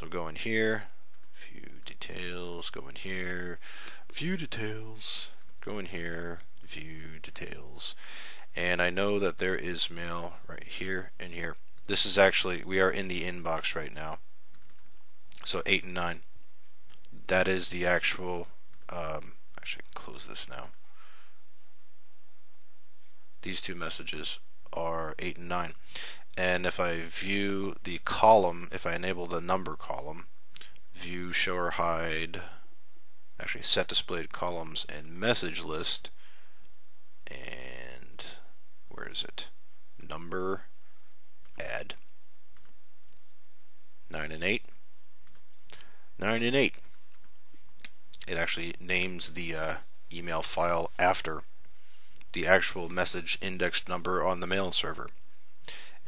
So go in here, view details, go in here, view details, go in here, view details. And I know that there is mail right here and here. This is actually, we are in the inbox right now. So 8 and 9. That is the actual, um, actually close this now. These two messages are 8 and 9. And if I view the column, if I enable the number column, view, show or hide, actually set displayed columns and message list, and where is it? Number, add, 9 and 8, 9 and 8. It actually names the uh, email file after the actual message indexed number on the mail server.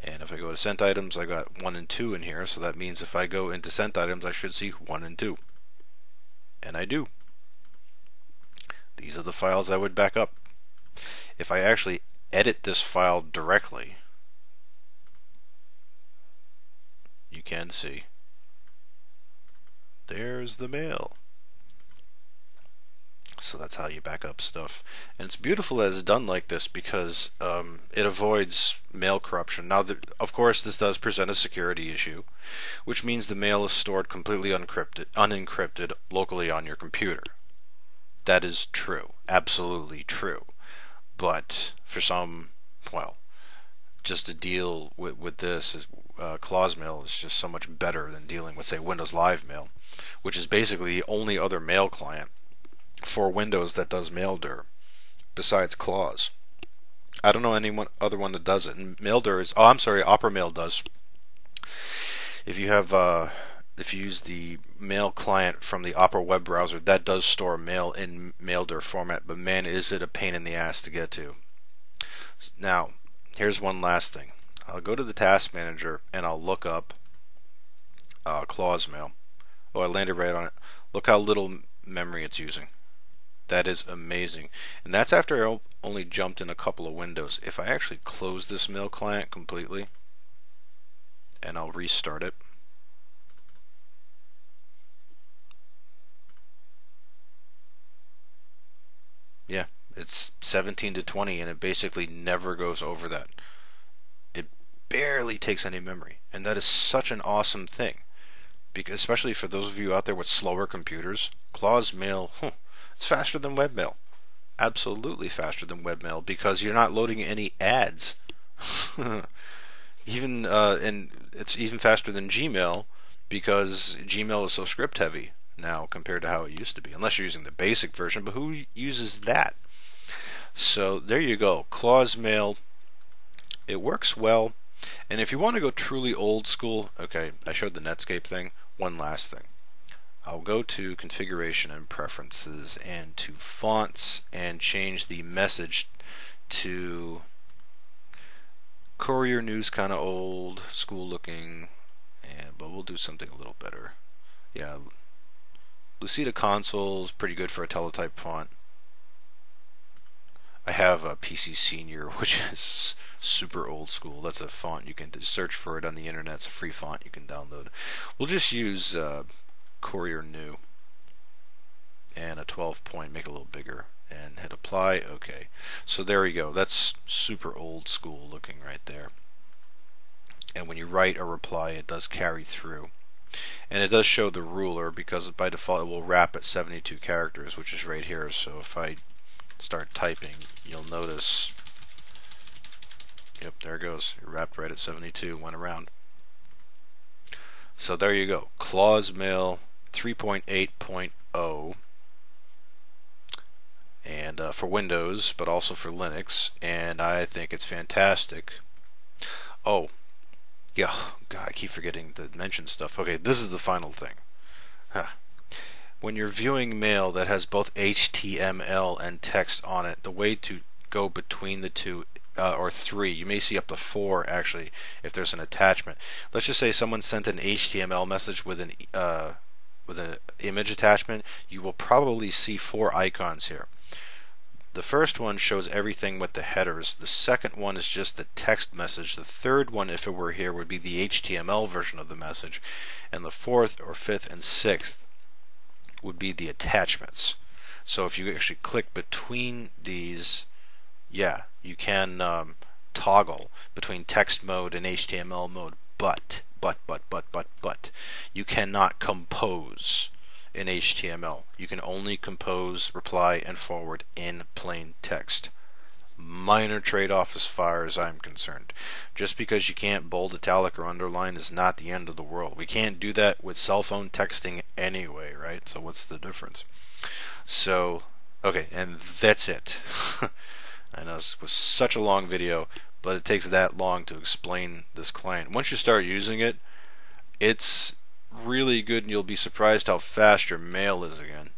And if I go to sent items, I got 1 and 2 in here, so that means if I go into sent items, I should see 1 and 2. And I do. These are the files I would back up. If I actually edit this file directly, you can see there's the mail. So that's how you back up stuff. And it's beautiful that it's done like this because um, it avoids mail corruption. Now, the, of course, this does present a security issue, which means the mail is stored completely unencrypted, unencrypted locally on your computer. That is true. Absolutely true. But for some, well, just to deal with, with this, is, uh, Mail is just so much better than dealing with, say, Windows Live Mail, which is basically the only other mail client for Windows that does Maildir besides Claws. I don't know any one other one that does it. And Maildir is oh I'm sorry, Opera Mail does. If you have uh, if you use the mail client from the Opera web browser, that does store mail in Maildir format, but man is it a pain in the ass to get to. Now, here's one last thing. I'll go to the task manager and I'll look up uh, Claws Mail. Oh, I landed right on it. Look how little memory it's using. That is amazing. And that's after I only jumped in a couple of windows. If I actually close this mail client completely, and I'll restart it. Yeah, it's 17 to 20 and it basically never goes over that. It barely takes any memory. And that is such an awesome thing. Because especially for those of you out there with slower computers, Claws Mail, it's faster than webmail. Absolutely faster than webmail because you're not loading any ads. even uh, and it's even faster than Gmail because Gmail is so script heavy now compared to how it used to be. Unless you're using the basic version, but who uses that? So there you go. Claws Mail. It works well. And if you want to go truly old school, okay, I showed the Netscape thing. One last thing. I'll go to configuration and preferences and to fonts and change the message to Courier News kind of old school looking but we'll do something a little better. Yeah Lucida console is pretty good for a teletype font. I have a PC Senior which is super old school. That's a font you can search for it on the internet. It's a free font you can download. We'll just use uh, Courier New and a 12 point, make it a little bigger and hit apply. Okay, so there we go. That's super old school looking right there. And when you write a reply, it does carry through. And it does show the ruler because by default it will wrap at 72 characters, which is right here. So if I start typing, you'll notice, yep, there it goes. It wrapped right at 72, went around. So there you go. Claws Mail 3.8.0 and uh, for Windows, but also for Linux, and I think it's fantastic. Oh, yeah, God, I keep forgetting to mention stuff. Okay, this is the final thing. Huh. When you're viewing mail that has both HTML and text on it, the way to go between the two uh, or three. You may see up to four actually if there's an attachment. Let's just say someone sent an HTML message with an uh, with an image attachment, you will probably see four icons here. The first one shows everything with the headers. The second one is just the text message. The third one, if it were here, would be the HTML version of the message. And the fourth or fifth and sixth would be the attachments. So if you actually click between these, yeah, you can um, toggle between text mode and HTML mode, but, but, but, but, but, but, you cannot compose in HTML. You can only compose, reply, and forward in plain text. Minor trade-off as far as I'm concerned. Just because you can't bold, italic, or underline is not the end of the world. We can't do that with cell phone texting anyway, right? So what's the difference? So, okay, and that's it. I know this was such a long video, but it takes that long to explain this client. Once you start using it, it's really good and you'll be surprised how fast your mail is again.